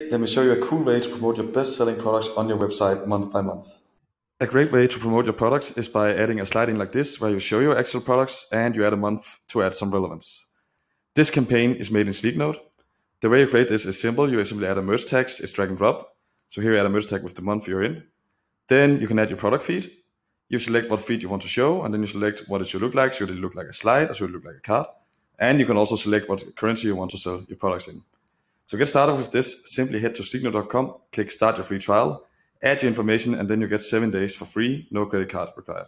Let me show you a cool way to promote your best selling products on your website month by month. A great way to promote your products is by adding a sliding like this where you show your actual products and you add a month to add some relevance. This campaign is made in Sleeknote. The way you create this is simple. You simply add a merge tag, it's drag and drop. So here you add a merge tag with the month you're in. Then you can add your product feed. You select what feed you want to show, and then you select what it should look like. Should it look like a slide or should it look like a card? And you can also select what currency you want to sell your products in. So get started with this. Simply head to sleeknote.com, click start your free trial, add your information, and then you get seven days for free, no credit card required.